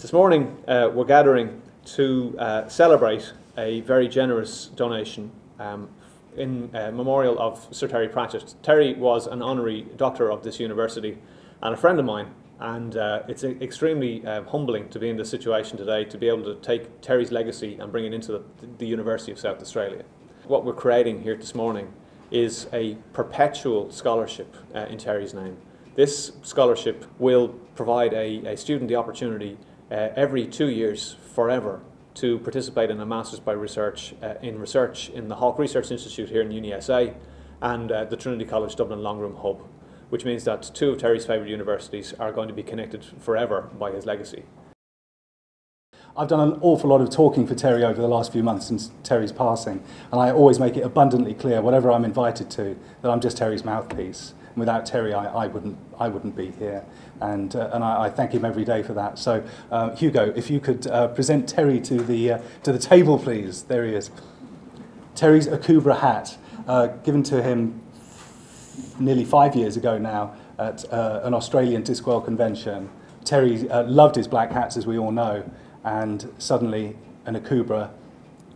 This morning uh, we're gathering to uh, celebrate a very generous donation um, in uh, memorial of Sir Terry Pratchett. Terry was an honorary doctor of this university and a friend of mine and uh, it's extremely uh, humbling to be in this situation today to be able to take Terry's legacy and bring it into the, the University of South Australia. What we're creating here this morning is a perpetual scholarship uh, in Terry's name. This scholarship will provide a, a student the opportunity every two years forever to participate in a Masters by Research uh, in research in the Hawke Research Institute here in UniSA and uh, the Trinity College Dublin Long Room Hub, which means that two of Terry's favourite universities are going to be connected forever by his legacy. I've done an awful lot of talking for Terry over the last few months since Terry's passing, and I always make it abundantly clear, whatever I'm invited to, that I'm just Terry's mouthpiece. Without Terry, I, I, wouldn't, I wouldn't be here. And, uh, and I, I thank him every day for that. So, uh, Hugo, if you could uh, present Terry to the, uh, to the table, please. There he is. Terry's a Akubra hat, uh, given to him nearly five years ago now at an Australian Discworld convention. Terry loved his black hats, as we all know, and suddenly an Akubra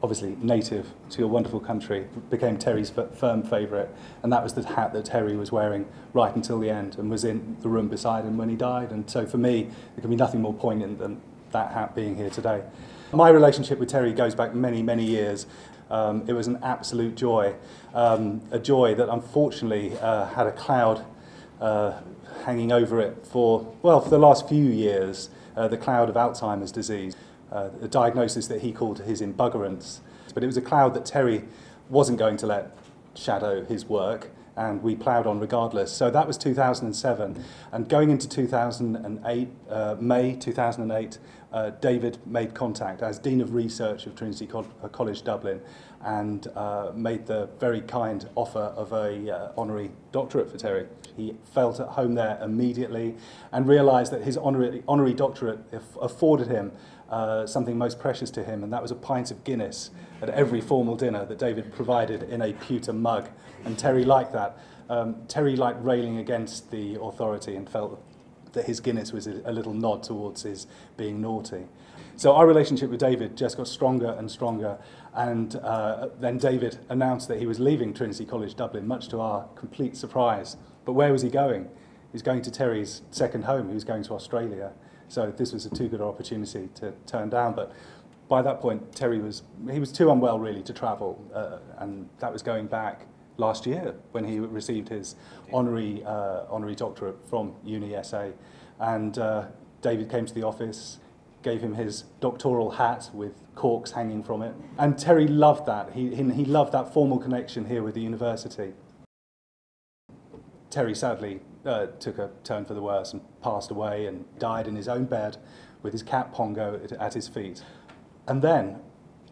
obviously native to your wonderful country, became Terry's firm favourite, and that was the hat that Terry was wearing right until the end and was in the room beside him when he died. And so for me, there can be nothing more poignant than that hat being here today. My relationship with Terry goes back many, many years. Um, it was an absolute joy, um, a joy that unfortunately uh, had a cloud uh, hanging over it for, well, for the last few years, uh, the cloud of Alzheimer's disease uh, a diagnosis that he called his embuggerance. But it was a cloud that Terry wasn't going to let shadow his work, and we ploughed on regardless. So that was 2007. And going into 2008, uh, May 2008, uh, David made contact as Dean of Research of Trinity Co uh, College Dublin and uh, made the very kind offer of a uh, honorary doctorate for Terry. He felt at home there immediately and realised that his honorary, honorary doctorate afforded him uh, something most precious to him, and that was a pint of Guinness at every formal dinner that David provided in a pewter mug. And Terry liked that. Um, Terry liked railing against the authority and felt that his Guinness was a, little nod towards his being naughty. So our relationship with David just got stronger and stronger. And uh, then David announced that he was leaving Trinity College Dublin, much to our complete surprise. But where was he going? He's going to Terry's second home. He was going to Australia. So this was a too good opportunity to turn down. But by that point, Terry was, he was too unwell really to travel. Uh, and that was going back last year when he received his honorary, uh, honorary doctorate from UniSA. And uh, David came to the office, gave him his doctoral hat with corks hanging from it. And Terry loved that. He, he, he loved that formal connection here with the university. Terry sadly uh, took a turn for the worse and passed away and died in his own bed with his cat Pongo at, at his feet. And then,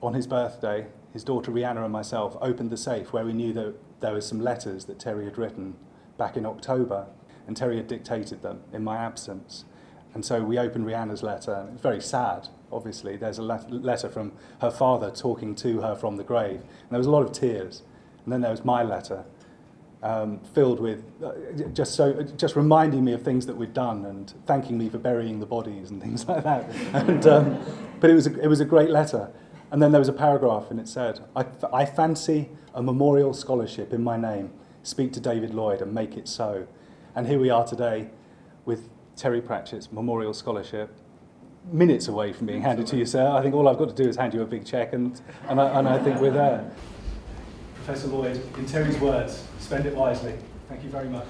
on his birthday, his daughter Rhianna and myself opened the safe where we knew that there were some letters that Terry had written back in October, and Terry had dictated them in my absence. And so we opened Rhianna's letter, and it's very sad, obviously. There's a letter from her father talking to her from the grave, and there was a lot of tears. And then there was my letter, um, filled with uh, just so just reminding me of things that we'd done and thanking me for burying the bodies and things like that. And, um, but it was a, it was a great letter. And then there was a paragraph and it said, I, I fancy a memorial scholarship in my name. Speak to David Lloyd and make it so. And here we are today with Terry Pratchett's memorial scholarship minutes away from being handed to you, sir. I think all I've got to do is hand you a big cheque and, and, I, and I think we're there. Professor Lloyd, in Terry's words, spend it wisely. Thank you very much.